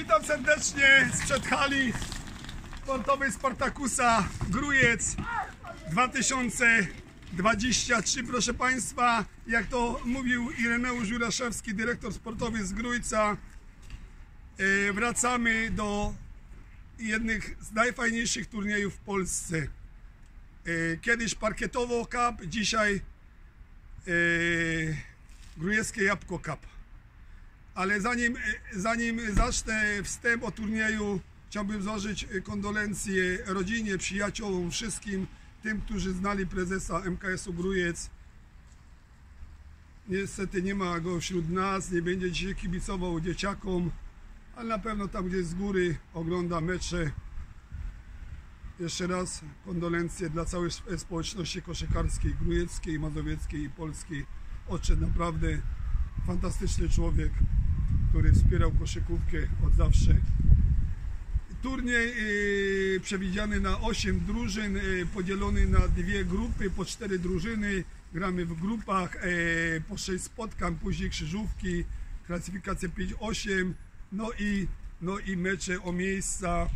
Witam serdecznie sprzed hali sportowej Spartakusa Grujec 2023. Proszę Państwa, jak to mówił Ireneusz Juraszewski, dyrektor sportowy z Grójca, e, wracamy do jednych z najfajniejszych turniejów w Polsce. E, Kiedyś Parkietowo Cup, dzisiaj e, Grujeckie Jabłko Cup. Ale zanim, zanim zacznę wstęp o turnieju, chciałbym złożyć kondolencje rodzinie, przyjaciołom, wszystkim tym, którzy znali prezesa MKS-u Grujec. Niestety nie ma go wśród nas, nie będzie dzisiaj kibicował dzieciakom, ale na pewno tam gdzieś z góry ogląda mecze. Jeszcze raz kondolencje dla całej społeczności koszykarskiej, grujeckiej, mazowieckiej i polskiej. Odszedł naprawdę fantastyczny człowiek, który wspierał koszykówkę od zawsze. Turniej y, przewidziany na 8 drużyn, y, podzielony na dwie grupy, po cztery drużyny. Gramy w grupach, y, po 6 spotkań, później krzyżówki, klasyfikacja 5-8, no i, no i mecze o miejsca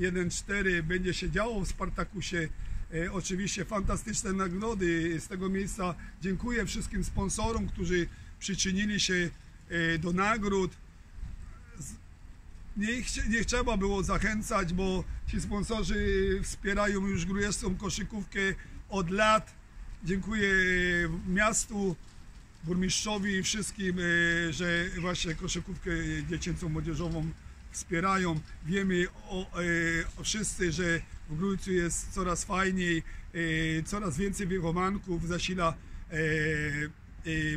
1-4 będzie się działo w Spartakusie. E, oczywiście fantastyczne nagrody. Z tego miejsca dziękuję wszystkim sponsorom, którzy przyczynili się e, do nagród. Nie, nie trzeba było zachęcać, bo ci sponsorzy wspierają już grujecką koszykówkę od lat. Dziękuję miastu, burmistrzowi i wszystkim, e, że właśnie koszykówkę dziecięcą, młodzieżową wspierają. Wiemy o, e, o wszyscy, że w Grójcu jest coraz fajniej, e, coraz więcej wychowanków zasila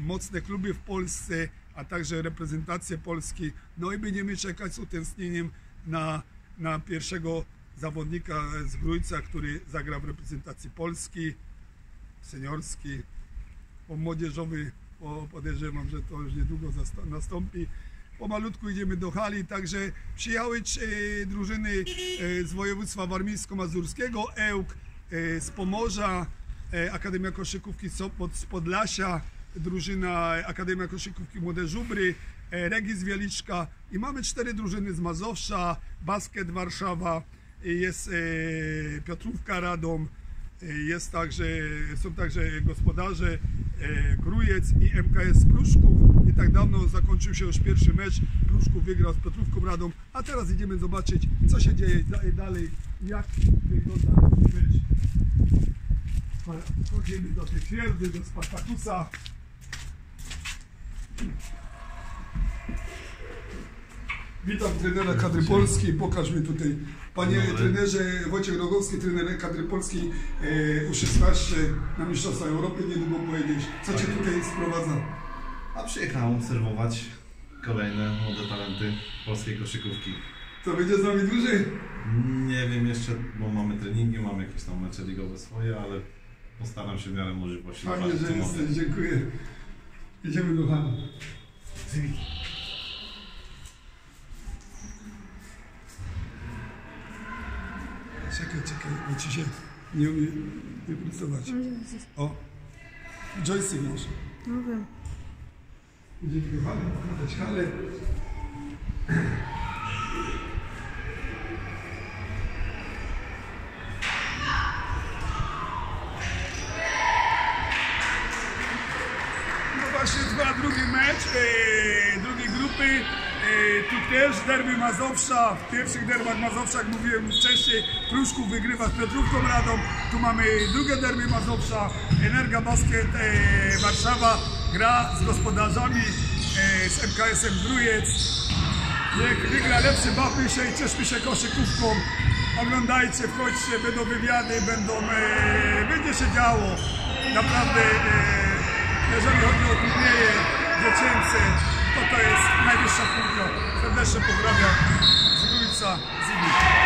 mocne kluby w Polsce, a także reprezentację Polski. No i będziemy czekać z utęsknieniem na, na pierwszego zawodnika z Grójca, który zagra w reprezentacji Polski, seniorski, po młodzieżowy, po, podejrzewam, że to już niedługo nastąpi. Pomalutku idziemy do hali, także przyjechały trzy drużyny e, z województwa warmińsko-mazurskiego, Ełk e, z Pomorza, e, Akademia Koszykówki z Podlasia, drużyna Akademia Koszykówki Młode Żubry, e, Regis Wieliczka i mamy cztery drużyny z Mazowsza, Basket Warszawa, e, jest e, Piotrówka Radom, jest także, są także gospodarze Grujec i MKS Pruszków. Nie tak dawno zakończył się już pierwszy mecz. Pruszków wygrał z Piotrówką Radą, a teraz idziemy zobaczyć, co się dzieje da- dalej, jak wygląda mecz. Wchodzimy do tej twierdzy, do Spartakusa. Witam trenera kadry polskiej. Pokaż mi tutaj. Panie trenerze Wojciech Rogowski, trener kadry polskiej e, U16 na Mistrzostwa Europy. Niedługo pojedziesz. Co Cię tutaj sprowadza? A przyjechałem obserwować kolejne młode talenty polskiej koszykówki. To będzie z nami dłużej? Nie wiem jeszcze, bo mamy treningi, mamy jakieś tam mecze ligowe swoje, ale postaram się w miarę możliwości Fajnie, że co jesteś. Dziękuję. Idziemy do Hanu. Czekaj, czekaj, bo ci się nie umie wypracować. O, joystick masz. No wiem. Idziemy do Hany, pokazać halę. Właśnie trwa drugi mecz e, drugiej grupy. E, tu też derby Mazowsza. W pierwszych derbach Mazowsza, jak mówiłem wcześniej, Pruszków wygrywa z Piotrówką Radą. Tu mamy drugie derby Mazowsza. Energa Basket e, Warszawa gra z gospodarzami, e, z MKS-em Grujec. Niech wygra lepszy, bawmy się i cieszmy się koszykówką. Oglądajcie, wchodźcie, będą wywiady, będą, e, będzie się działo. Naprawdę, e, jeżeli chodzi pracy, to to jest najwyższa półka. Serdecznie pozdrawiam z Grójca, Zimnika.